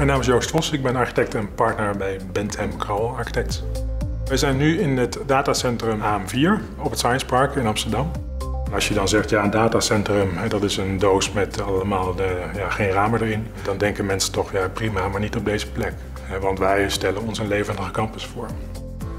Mijn naam is Joost Vos, ik ben architect en partner bij Bentham Krauwel Architects. We zijn nu in het datacentrum AM4 op het Science Park in Amsterdam. Als je dan zegt, ja, een datacentrum, dat is een doos met allemaal de, ja, geen ramen erin, dan denken mensen toch, ja, prima, maar niet op deze plek. Want wij stellen ons een levendige campus voor.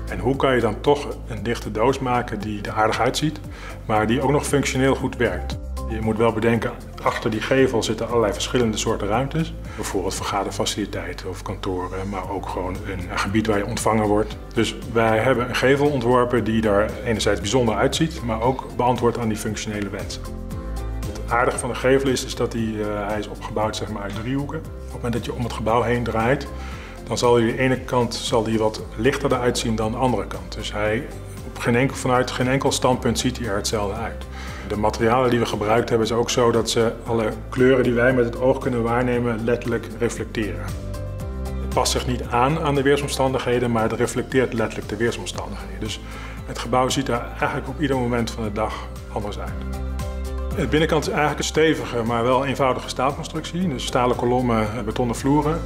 En hoe kan je dan toch een dichte doos maken die er aardig uitziet, maar die ook nog functioneel goed werkt? Je moet wel bedenken, achter die gevel zitten allerlei verschillende soorten ruimtes. Bijvoorbeeld vergaderfaciliteiten of kantoren, maar ook gewoon een gebied waar je ontvangen wordt. Dus wij hebben een gevel ontworpen die er enerzijds bijzonder uitziet, maar ook beantwoordt aan die functionele wensen. Het aardige van de gevel is, is dat hij, uh, hij is opgebouwd zeg maar, uit driehoeken. Op het moment dat je om het gebouw heen draait, dan zal hij de ene kant zal hij wat lichter eruit zien dan de andere kant. Dus hij, op geen enkel, vanuit geen enkel standpunt ziet hij er hetzelfde uit. De materialen die we gebruikt hebben is ook zo dat ze alle kleuren die wij met het oog kunnen waarnemen letterlijk reflecteren. Het past zich niet aan aan de weersomstandigheden, maar het reflecteert letterlijk de weersomstandigheden. Dus het gebouw ziet er eigenlijk op ieder moment van de dag anders uit. De binnenkant is eigenlijk een stevige, maar wel eenvoudige staalconstructie. Dus stalen kolommen, betonnen vloeren.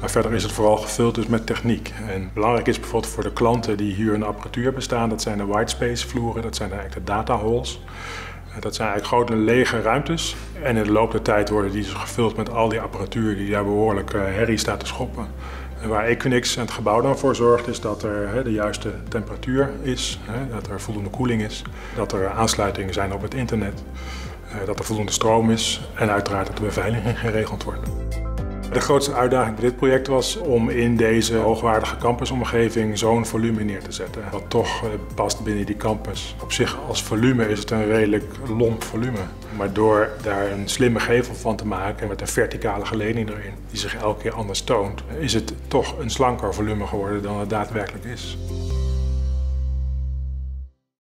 Maar verder is het vooral gevuld dus met techniek. En belangrijk is bijvoorbeeld voor de klanten die hier een apparatuur bestaan, dat zijn de whitespace vloeren, dat zijn eigenlijk de data halls. Dat zijn eigenlijk grote lege ruimtes. En in de loop der tijd worden die dus gevuld met al die apparatuur die daar behoorlijk eh, herrie staat te schoppen. En waar Equinix en het gebouw dan voor zorgt is dat er de juiste temperatuur is, dat er voldoende koeling is, dat er aansluitingen zijn op het internet, eh, dat er voldoende stroom is en uiteraard dat de beveiliging geregeld wordt. De grootste uitdaging bij dit project was om in deze hoogwaardige campusomgeving zo'n volume neer te zetten. Wat toch eh, past binnen die campus. Op zich als volume is het een redelijk lomp volume. Maar door daar een slimme gevel van te maken met een verticale geleding erin, die zich elke keer anders toont, is het toch een slanker volume geworden dan het daadwerkelijk is.